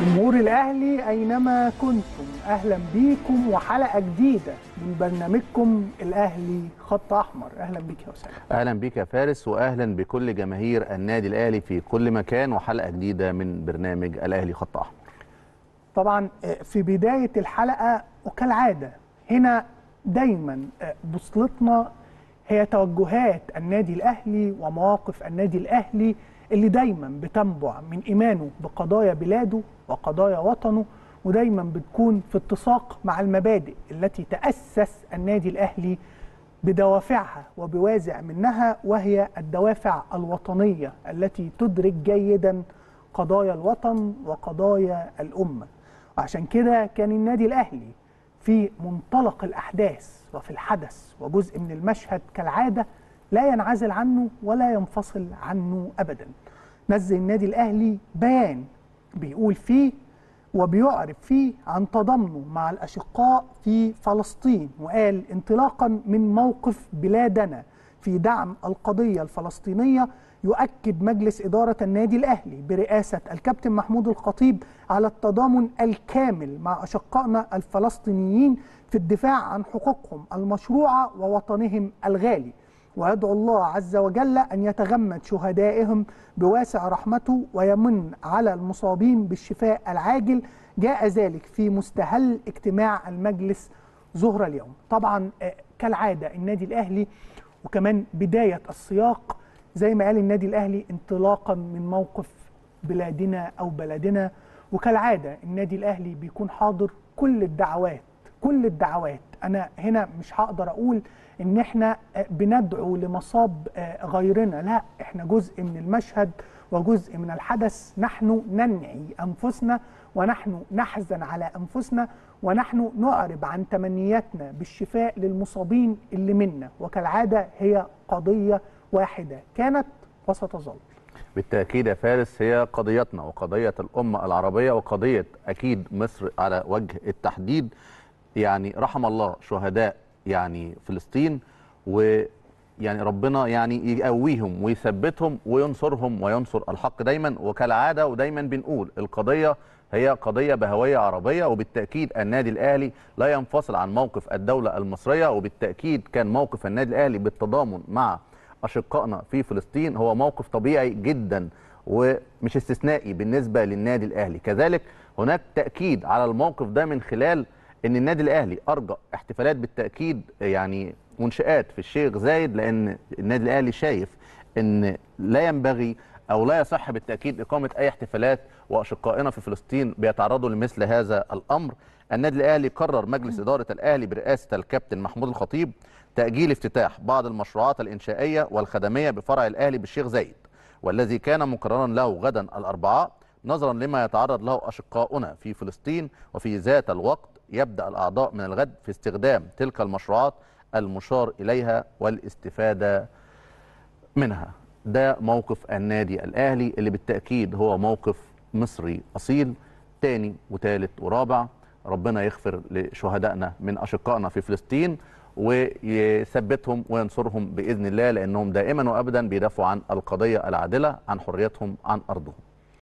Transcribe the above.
جمهور الأهلي أينما كنتم. أهلا بيكم وحلقة جديدة من برنامجكم الأهلي خط أحمر. أهلا بيك يا أسامة أهلا بيك يا فارس واهلا بكل جماهير النادي الأهلي في كل مكان وحلقة جديدة من برنامج الأهلي خط أحمر. طبعا في بداية الحلقة وكالعادة هنا دايما بوصلتنا هي توجهات النادي الأهلي ومواقف النادي الأهلي اللي دايما بتنبع من إيمانه بقضايا بلاده وقضايا وطنه ودايما بتكون في اتساق مع المبادئ التي تأسس النادي الأهلي بدوافعها وبوازع منها وهي الدوافع الوطنية التي تدرك جيدا قضايا الوطن وقضايا الأمة. وعشان كده كان النادي الأهلي في منطلق الأحداث وفي الحدث وجزء من المشهد كالعادة لا ينعزل عنه ولا ينفصل عنه أبدا. نزل النادي الأهلي بيان بيقول فيه وبيعرف فيه عن تضامنه مع الأشقاء في فلسطين وقال انطلاقا من موقف بلادنا. في دعم القضية الفلسطينية يؤكد مجلس إدارة النادي الأهلي برئاسة الكابتن محمود الخطيب على التضامن الكامل مع أشقائنا الفلسطينيين في الدفاع عن حقوقهم المشروعة ووطنهم الغالي. ويدعو الله عز وجل أن يتغمد شهدائهم بواسع رحمته ويمن على المصابين بالشفاء العاجل. جاء ذلك في مستهل اجتماع المجلس ظهر اليوم. طبعا كالعادة النادي الأهلي وكمان بداية السياق. زي ما قال النادي الأهلي انطلاقا من موقف بلادنا أو بلدنا. وكالعادة النادي الأهلي بيكون حاضر كل الدعوات كل الدعوات أنا هنا مش هقدر أقول إن إحنا بندعو لمصاب غيرنا لا إحنا جزء من المشهد وجزء من الحدث نحن ننعي أنفسنا ونحن نحزن على أنفسنا ونحن نعرب عن تمنياتنا بالشفاء للمصابين اللي منا. وكالعادة هي قضية واحدة كانت وستظل. بالتأكيد يا فارس هي قضيتنا وقضية الأمة العربية وقضية أكيد مصر على وجه التحديد. يعني رحم الله شهداء يعني فلسطين ويعني ربنا يعني يقويهم ويثبتهم وينصرهم وينصر الحق دايما. وكالعادة ودايما بنقول القضية هي قضية بهوية عربية وبالتأكيد النادي الأهلي لا ينفصل عن موقف الدولة المصرية وبالتأكيد كان موقف النادي الأهلي بالتضامن مع أشقائنا في فلسطين. هو موقف طبيعي جدا ومش استثنائي بالنسبة للنادي الأهلي. كذلك هناك تأكيد على الموقف ده من خلال إن النادي الأهلي أرجى احتفالات بالتأكيد يعني منشآت في الشيخ زايد لأن النادي الأهلي شايف إن لا ينبغي أو لا يصح بالتأكيد إقامة أي احتفالات وأشقائنا في فلسطين بيتعرضوا لمثل هذا الأمر. النادي الأهلي قرر مجلس إدارة الأهلي برئاسة الكابتن محمود الخطيب تأجيل افتتاح بعض المشروعات الإنشائية والخدمية بفرع الأهلي بالشيخ زايد والذي كان مقررا له غدا الأربعاء نظرا لما يتعرض له أشقاؤنا في فلسطين وفي ذات الوقت يبدأ الأعضاء من الغد في استخدام تلك المشروعات المشار إليها والاستفادة منها. ده موقف النادي الأهلي اللي بالتأكيد هو موقف مصري أصيل تاني وتالت ورابع. ربنا يغفر لشهدائنا من أشقائنا في فلسطين ويثبتهم وينصرهم بإذن الله لأنهم دائما وابدا بيدافعوا عن القضية العادلة عن حريتهم عن أرضهم.